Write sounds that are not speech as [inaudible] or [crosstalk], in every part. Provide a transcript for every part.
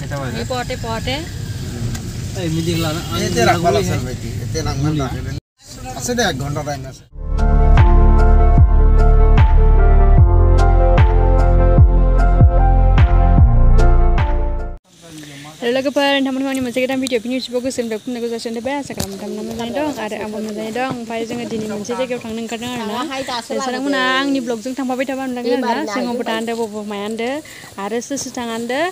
Ini pote pote. এই মিটিং লানা এতে রাখবা আছে বেটি এতে নাংমান রাখলে আছে দে এক Lalu lagi pada teman-teman yang masih kita video ini coba gue sembelak pun aku sudah bebas kalau teman-teman nanya dong ada apa nanya dong pada jangan dini masih jadi orang nengkar nengkar na sekarang menang di blog jeng tanpa beda bandang na sengaja bertanda bobo mayan de ada sesuatu de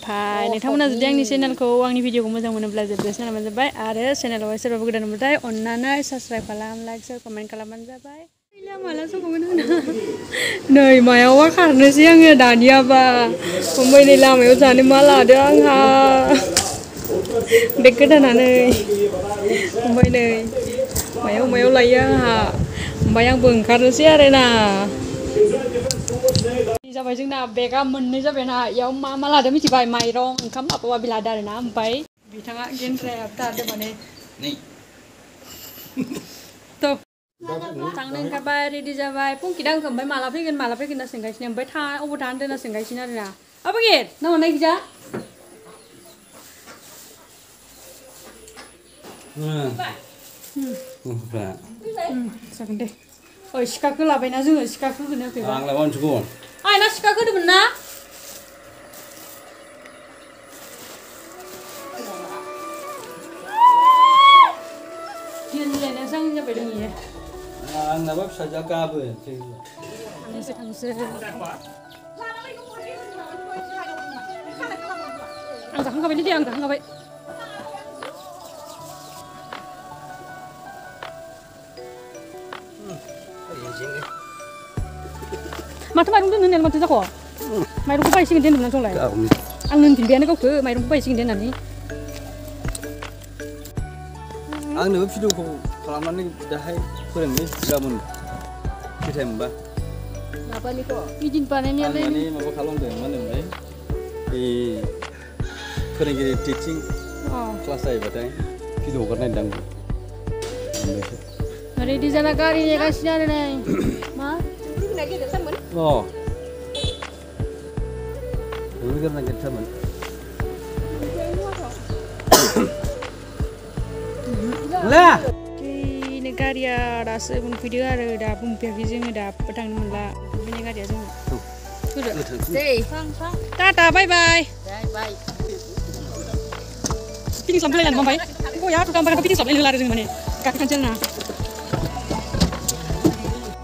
pada ini hmm, teman ada yang di channel kau uang di video kamu jangan mana belajar biasa nama jabai ada channel awal sebab kita nama jabai online subscribe kalam like share komen kalam jabai मोनोब्ला जोबोद चेनेल जाबाय आरो चेनेलावहाय सोरबाबो गोदान मोनबाथाय अननानै साबस्क्राइब खालाम like share comment खालामबानो जाबाय माला सफैगोन होना नै मायावबा खारनोसै आङो दानियाबा ओमफ्राय नै लामायाव जानो मा लादो आंहा बेग गोदानानै ओमफ्राय नै मायाव मायाव लायो आंहा ओमफ्राय आंबो ओंखारनोसै आरो ना जाबाय जोंना बेगा मोननै जाबायना इयाव मा मा लादों मिथिबाय माइरं ओंखाम माबा माबि लादों आरो ना ओमफ्राय बिथाङा गेन्द्राया थादों माने थ' थांनो ओंखारबाय रेडि जाबाय फंकिदा आंखौ ओमफ्राय माला फैगोन माला फैगोन होनना सोंगासिनो ओमफ्राय था अबाव थानो दोनना सोंगासिनो आरो ना औ फंकित ना हरनाय गिजा जागोन दे ओइ सिखाखौ लाबायना जोङो सिखाखौ होनो होफैबाय आंलाय मानसिखौ आयना सिखाखौ होदोंमोन ना 나밥 사자 까부에 지금. 안가 안가 빨리 돼 안가 안가 빨리. 마트 마이롱 듣는 애는 마트 자고. 마이롱 쿠바이 시긴 되는 분은 정말. 안 넣는 빌비하는 거그 마이롱 쿠바이 시긴 되나니. 안 넣어 필요 없고. खालामनानै दाहाय फोरोंनि गाबोन फ्रि टाइम मोनबा बिदिनो बानायनायालाय आं माने माबा खालामदों मा होनोमोनलाय बे फोरोंगिरि टिचिं अ क्लास जायोबाथाय भिडिअ हगार नायदों आंबो रेडि जाना गारि नेगासिनो आरो नै [coughs] मा अ बेबो गोरना गेटथारमोन [coughs] ला बेनो गारिया दासो मोनफैदो आरो दाबो मोनफैयाखै जोङो दाबो थांनो मोनला बेनि गारिया जोङो फैदो टाटा बाय बाय पिकनिक खालामलायलानो ओमफ्राय गया थुका ओमफ्राय पिकनिक खालामलायनो आरो जों माने गाखोखानोसै आरोना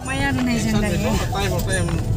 माइ आरो नै जों दायो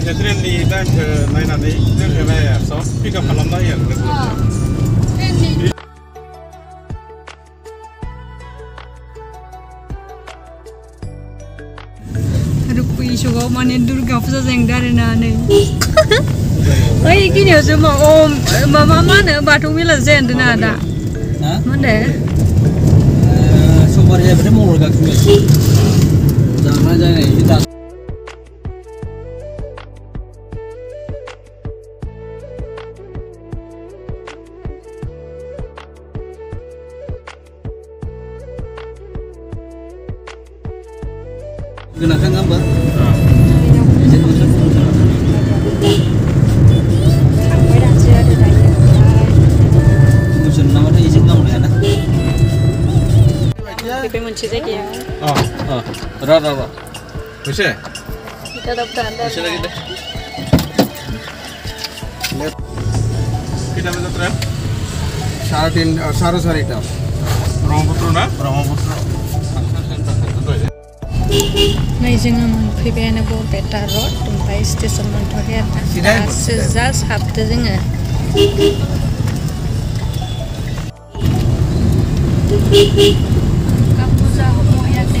ट्रेननि टाइमखौ नायनानै जोंखौ नाया सब पिकआप खालामना होयो आरो लोगो रुपी सगाव माने दुर्गा फुजा जादों आरोना नै ओइ गिनियावसो मा अ माबा मा होनो बाथौ मेला जाया होनदों ना दा हा मा होनो समबार जायोबाथाय मंगल गाखिगोन जाना जानाय Ganakan nga ba? Ah. रा रा रा कैसे इधर अब तो अंदर कैसे लगी कितना बजे ट्रेन साढ़े तीन साढ़े साढ़े टा ब्रह्मपुत्र ना ब्रह्मपुत्र जोङो मोनफैबायानो बरपेटा रड ओमफ्राय स्टेसन मोनथ'वाखै आरो ना सिदा दासो जास्ट हाबदो जोङो Duर्गा फुजा হ'ব ইয়াতে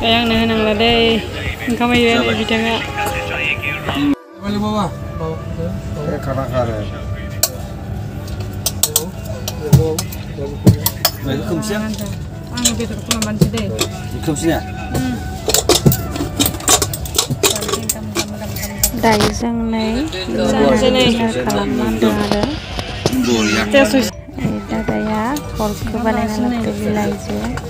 Kayang nah nang ladai. Engkau mai dia ni kita bawa. Eh kana kare. Waalaikum. Ang ko naman si Day. Dari sang nai, sang nai kalaman ada. Lebih.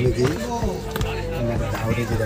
ఇది దావరేది